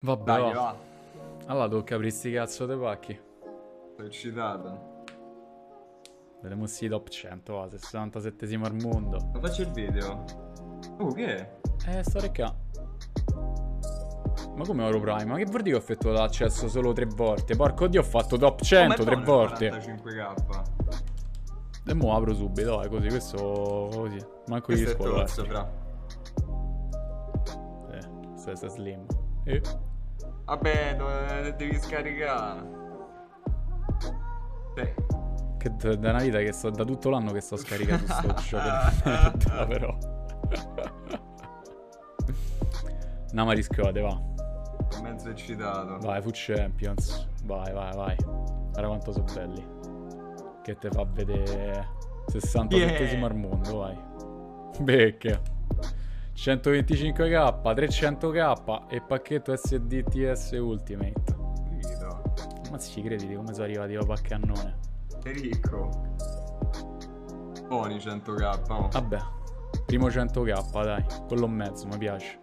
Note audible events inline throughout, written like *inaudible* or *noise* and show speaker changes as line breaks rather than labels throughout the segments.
Vabbè,
Dai,
va. Allora tocca aprire sti cazzo dei pacchi.
Sono eccitato.
Vediamo sti top 100, va, 67esimo al mondo.
Ma faccio il video. Oh, che è?
Eh, sto qua. Ma come Oro Prime? Ma che vuol dire che ho effettuato l'accesso solo tre volte? Porco dio, ho fatto top 100 tre volte.
45k.
E mo apro subito, dai, così, questo così. Manco gli
Questo è
scuola.
tozzo, fra.
Eh, stessa slim. Eh.
Vabbè, dove- devi scaricare. Sì.
Che da una vita che sto da tutto l'anno che sto *laughs* scaricando sto gioco merda, *laughs* però. No, ma rischiate, va.
Sono mezzo eccitato.
Vai, Food Champions. Vai, vai, vai. Guarda quanto sono belli. Che te fa vedere 67esimo
Yeah.
al mondo, vai. Becche. 125k, 300k e pacchetto SDTS Ultimate.
Capito.
Ma si credi come sono arrivati a paccannone?
Sei ricco. Buoni 100k. oh.
Vabbè, primo 100k, dai. Quello e mezzo, mi piace.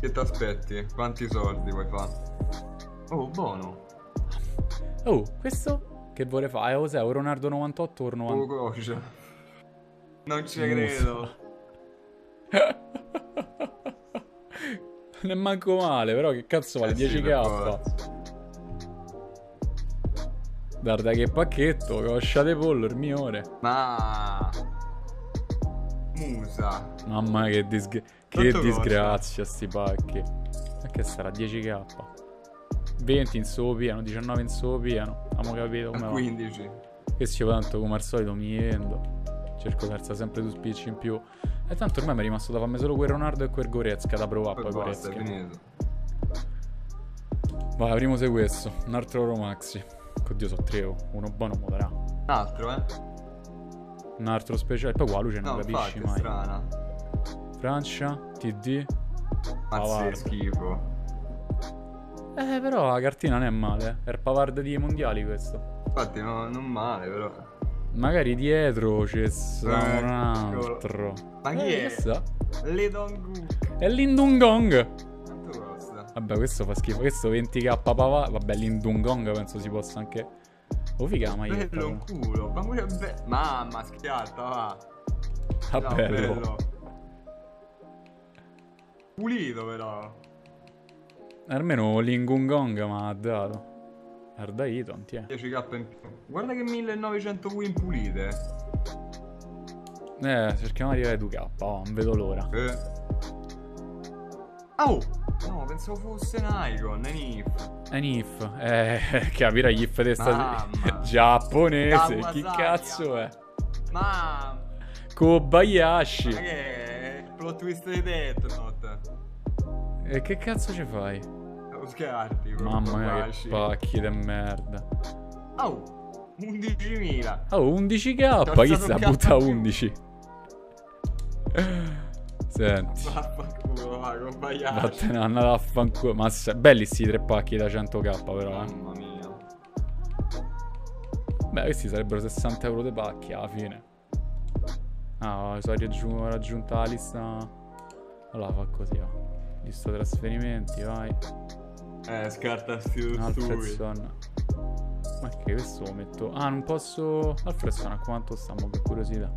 Che ti aspetti? Quanti soldi vuoi fare? Oh, buono.
Oh, questo che vuole fare? Eh, cos'è? Ronaldo 98 o un 90?
Oh. Non ci credo. *laughs* *laughs*
è manco male, però che cazzo vale
Eh sì,
10k?
per forza.
Guarda che pacchetto, coscia di pollo, il migliore.
Ma... Musa.
Mamma che, disg- che disgrazia sti pacchi. Ma che sarà 10k? 20 in suo pieno, 19 in suo pieno. Abbiamo capito come
A
va.
15.
Che io tanto come al solito mi yendo. Cerco terza sempre due spicci in più. E tanto ormai mi è rimasto da farmi solo quel Ronaldo e quel Goretzka da provare
Poi finito.
Vai, apriamo se questo. Un altro Romaxi. Oddio, so tre. oh. Uno buono mo darà.
Un altro, eh?
Un altro speciale. Poi qua luce non
No,
capisci mai.
strana.
Francia, TD.
Mazza schifo.
Eh, però la cartina non è male. È il Pavard di mondiali questo.
Infatti, no- non male, però.
Magari dietro c'è sta un altro.
Ma chi
Eh,
è?
che sa?
Le Donguk.
È l'Indungong.
Quanto costa?
Vabbè, questo fa schifo. Questo 20k pava. Vabbè, l'Indungong penso si possa anche. Oh, figa la maglietta.
Bello un culo. Ma pure be- Mamma, schiatta, va.
Ah,
No,
bello.
Pulito, però.
Almeno l'Ingungong mi ha dato. Guarda Iton, ti è.
10k in più. Guarda che 1900 win pulite.
Eh, cerchiamo di arrivare 2k, oh, non vedo l'ora.
Eh. Oh! No, pensavo fosse Nikon, Enif.
È un if. Eh, *laughs* capire gli if di sta
Mamma. *laughs*
giapponese. Chi cazzo è?
Mamma,
Kobayashi.
ma che è? Il plot twist di Death Note.
E che cazzo ci fai?
Scherzi,
Mamma mia, che pacchi di merda.
Oh! 11.000.
Oh, 11k.
T'ho
Chi sta butta
K più.
11? Senti.
Vaffanculo, va.
Vattene a fanculo. Ma se- belli sti tre pacchi da 100k però, eh.
Mamma mia.
Beh, questi sarebbero 60 euro dei pacchi alla fine. Ah, sono raggiun- raggiunta la lista. Allora fa così, va. Lista trasferimenti, vai.
Eh, scarta sti
Alfred
stupidi.
Son. Ma che questo lo metto. Ah, non posso. Alfred Son a quanto stiamo? Per curiosità.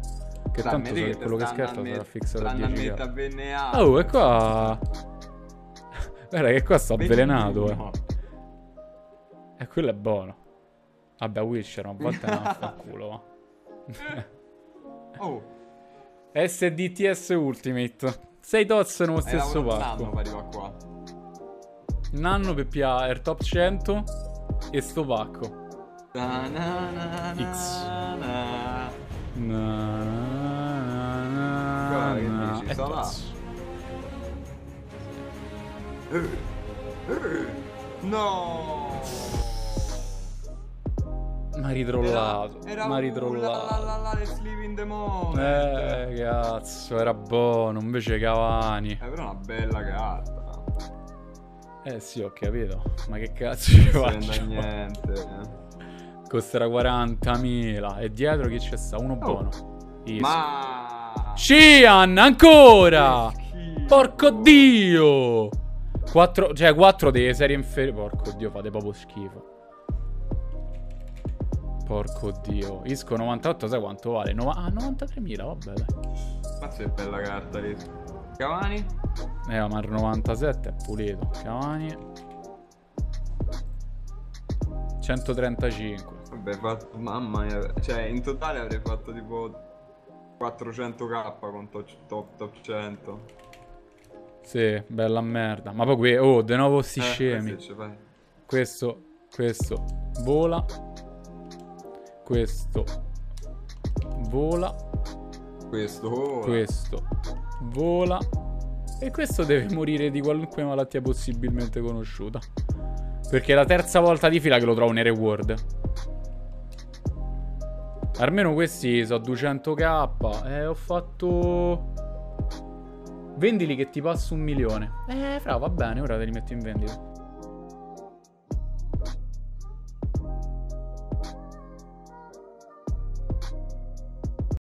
Che
Dai,
tanto che quello che
stanno
scherza
a
sarà fissato a
stanno a
10
metà BNA.
Oh, e qua. Guarda che qua sto avvelenato, eh.
21.
E quello è buono. Vabbè, Witcher, ma a volte non fa culo.
Oh,
SDTS Ultimate. 6 toz nello stesso
lavorato un anno arrivare qua.
Un anno per PA Air Top 100 e sto pacco.
Na na na
X.
na. Guarda che dici, No!
Ma ritrollato.
Era
Ma ritrollato.
La, la, la, la, live in the moment.
Eh, cazzo, era buono. Invece Cavani.
Eh, però è una bella carta.
Eh sì, ho capito. Ma che cazzo ci
Non
faccio?
niente. eh.
Costerà 40.000. E dietro chi c'è sta? Uno buono. Easy.
Oh. Ma...
Cian, ancora! Porco dio! 4, cioè 4 delle serie inferiori. Porco dio, fate proprio schifo. Porco dio. Isco 98, sai quanto vale? No ah, 93.000, vabbè dai.
Mazza che bella carta lì. Cavani?
Eh, ma il 97 è pulito. Cavani. 135.
Vabbè, fatto, mamma mia. Cioè, in totale avrei fatto tipo 400k con top, top, top 100.
Sì, bella merda. Ma poi qui, oh, de nuovo sti
Eh,
scemi. questo. Questo, vola. Questo vola.
Questo, oh,
Questo vola. E questo deve morire di qualunque malattia possibilmente conosciuta. Perché è la terza volta di fila che lo trovo nei reward. Almeno questi sono 200k. Eh, ho fatto... Vendili che ti passo un milione. Eh, fra, va bene, ora te li metto in vendita.